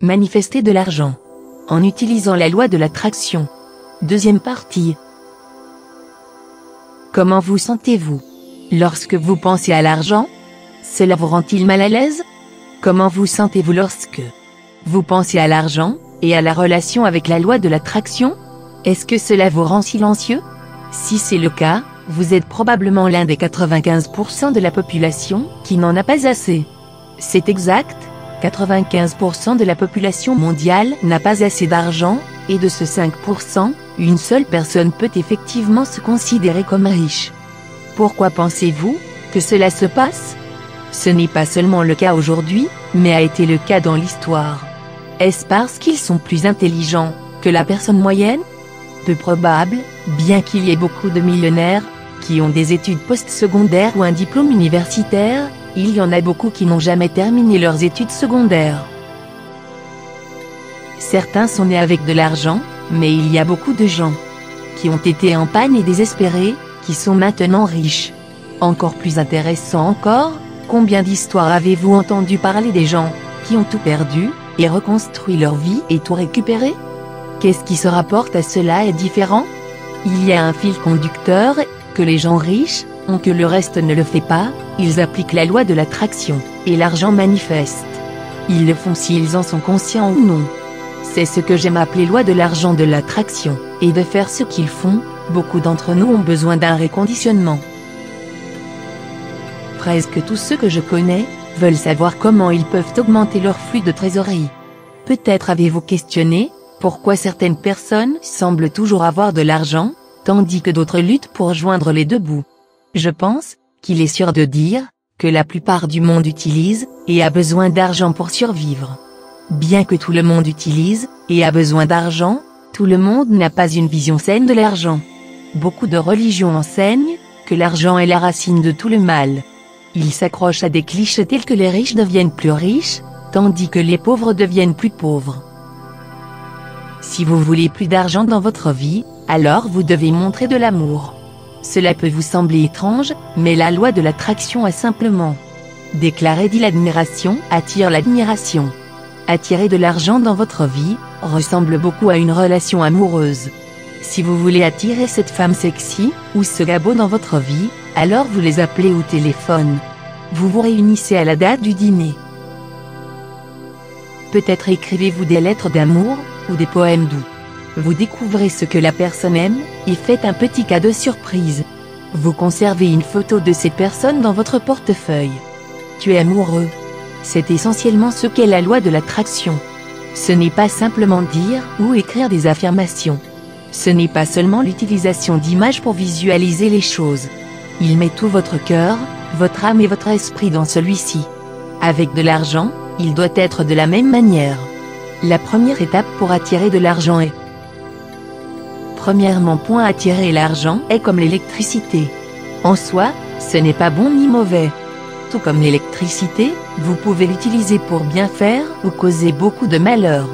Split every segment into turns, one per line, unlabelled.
Manifester de l'argent. En utilisant la loi de l'attraction. Deuxième partie. Comment vous sentez-vous Lorsque vous pensez à l'argent? Cela vous rend-il mal à l'aise? Comment vous sentez-vous lorsque vous pensez à l'argent, et à la relation avec la loi de l'attraction? Est-ce que cela vous rend silencieux? Si c'est le cas, vous êtes probablement l'un des 95% de la population qui n'en a pas assez. C'est exact, 95% de la population mondiale n'a pas assez d'argent, et de ce 5%, une seule personne peut effectivement se considérer comme riche. Pourquoi pensez-vous que cela se passe? Ce n'est pas seulement le cas aujourd'hui, mais a été le cas dans l'histoire. Est-ce parce qu'ils sont plus intelligents que la personne moyenne? Probable, bien qu'il y ait beaucoup de millionnaires qui ont des études postsecondaires ou un diplôme universitaire, il y en a beaucoup qui n'ont jamais terminé leurs études secondaires. Certains sont nés avec de l'argent, mais il y a beaucoup de gens qui ont été en panne et désespérés, qui sont maintenant riches. Encore plus intéressant encore, combien d'histoires avez-vous entendu parler des gens qui ont tout perdu, et reconstruit leur vie et tout récupéré? Qu'est-ce qui se rapporte à cela est différent Il y a un fil conducteur, que les gens riches, ont que le reste ne le fait pas, ils appliquent la loi de l'attraction, et l'argent manifeste. Ils le font s'ils en sont conscients ou non. C'est ce que j'aime appeler loi de l'argent de l'attraction, et de faire ce qu'ils font, beaucoup d'entre nous ont besoin d'un réconditionnement. Presque tous ceux que je connais, veulent savoir comment ils peuvent augmenter leur flux de trésorerie. Peut-être avez-vous questionné, pourquoi certaines personnes semblent toujours avoir de l'argent, tandis que d'autres luttent pour joindre les deux bouts. Je pense, qu'il est sûr de dire, que la plupart du monde utilise, et a besoin d'argent pour survivre. Bien que tout le monde utilise, et a besoin d'argent, tout le monde n'a pas une vision saine de l'argent. Beaucoup de religions enseignent, que l'argent est la racine de tout le mal. Ils s'accrochent à des clichés tels que les riches deviennent plus riches, tandis que les pauvres deviennent plus pauvres. Si vous voulez plus d'argent dans votre vie, alors vous devez montrer de l'amour. Cela peut vous sembler étrange, mais la loi de l'attraction a simplement déclaré dit l'admiration attire l'admiration. Attirer de l'argent dans votre vie, ressemble beaucoup à une relation amoureuse. Si vous voulez attirer cette femme sexy, ou ce gabot dans votre vie, alors vous les appelez au téléphone. Vous vous réunissez à la date du dîner. Peut-être écrivez-vous des lettres d'amour, ou des poèmes doux. Vous découvrez ce que la personne aime, et faites un petit cadeau surprise. Vous conservez une photo de cette personne dans votre portefeuille. Tu es amoureux. C'est essentiellement ce qu'est la loi de l'attraction. Ce n'est pas simplement dire ou écrire des affirmations. Ce n'est pas seulement l'utilisation d'images pour visualiser les choses. Il met tout votre cœur, votre âme et votre esprit dans celui-ci. Avec de l'argent, il doit être de la même manière. La première étape pour attirer de l'argent est Premièrement, point attirer l'argent est comme l'électricité. En soi, ce n'est pas bon ni mauvais. Tout comme l'électricité, vous pouvez l'utiliser pour bien faire ou causer beaucoup de malheur.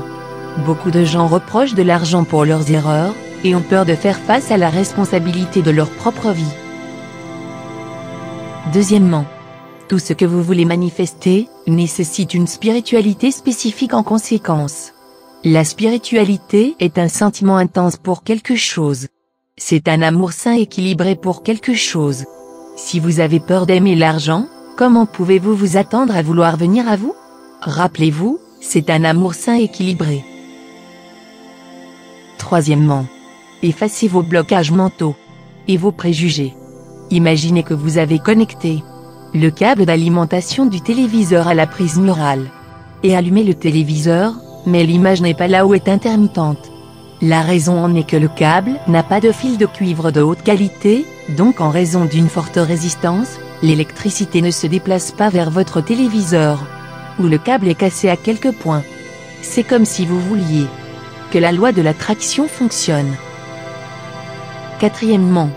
Beaucoup de gens reprochent de l'argent pour leurs erreurs, et ont peur de faire face à la responsabilité de leur propre vie. Deuxièmement, tout ce que vous voulez manifester, nécessite une spiritualité spécifique en conséquence. La spiritualité est un sentiment intense pour quelque chose. C'est un amour sain équilibré pour quelque chose. Si vous avez peur d'aimer l'argent, comment pouvez-vous vous attendre à vouloir venir à vous? Rappelez-vous, c'est un amour sain équilibré. Troisièmement, effacez vos blocages mentaux et vos préjugés. Imaginez que vous avez connecté le câble d'alimentation du téléviseur à la prise murale et allumez le téléviseur, mais l'image n'est pas là où est intermittente. La raison en est que le câble n'a pas de fil de cuivre de haute qualité, donc en raison d'une forte résistance, l'électricité ne se déplace pas vers votre téléviseur. Ou le câble est cassé à quelques points. C'est comme si vous vouliez que la loi de l'attraction fonctionne. Quatrièmement,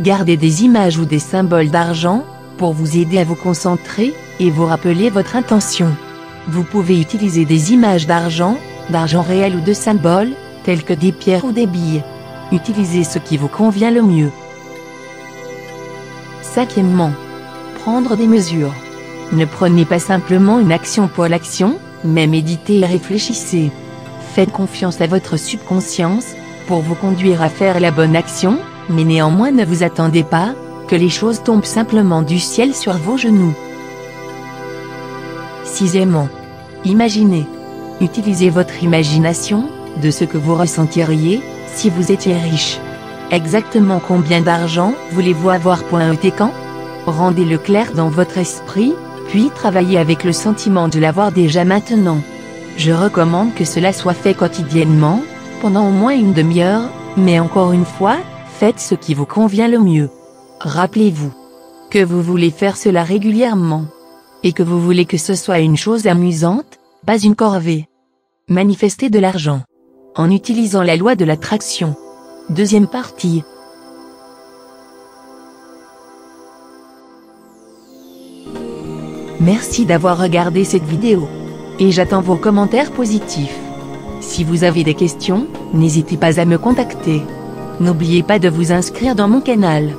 gardez des images ou des symboles d'argent, pour vous aider à vous concentrer, et vous rappeler votre intention. Vous pouvez utiliser des images d'argent, d'argent réel ou de symboles, tels que des pierres ou des billes. Utilisez ce qui vous convient le mieux. Cinquièmement, prendre des mesures. Ne prenez pas simplement une action pour l'action, mais méditez et réfléchissez. Faites confiance à votre subconscience, pour vous conduire à faire la bonne action, mais néanmoins ne vous attendez pas, que les choses tombent simplement du ciel sur vos genoux. Sixièmement, imaginez. Utilisez votre imagination, de ce que vous ressentiriez, si vous étiez riche. Exactement combien d'argent voulez-vous avoir et quand? Rendez-le clair dans votre esprit, puis travaillez avec le sentiment de l'avoir déjà maintenant. Je recommande que cela soit fait quotidiennement, pendant au moins une demi-heure, mais encore une fois, faites ce qui vous convient le mieux. Rappelez-vous que vous voulez faire cela régulièrement, et que vous voulez que ce soit une chose amusante, pas une corvée. Manifestez de l'argent en utilisant la loi de l'attraction. Deuxième partie. Merci d'avoir regardé cette vidéo. Et j'attends vos commentaires positifs. Si vous avez des questions, n'hésitez pas à me contacter. N'oubliez pas de vous inscrire dans mon canal.